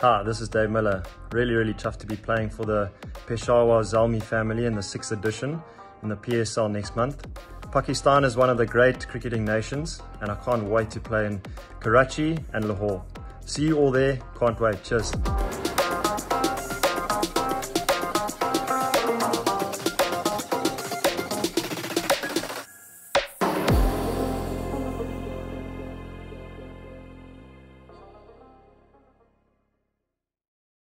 Hi, this is Dave Miller. Really, really tough to be playing for the Peshawar Zalmi family in the sixth edition in the PSL next month. Pakistan is one of the great cricketing nations and I can't wait to play in Karachi and Lahore. See you all there. Can't wait. Cheers.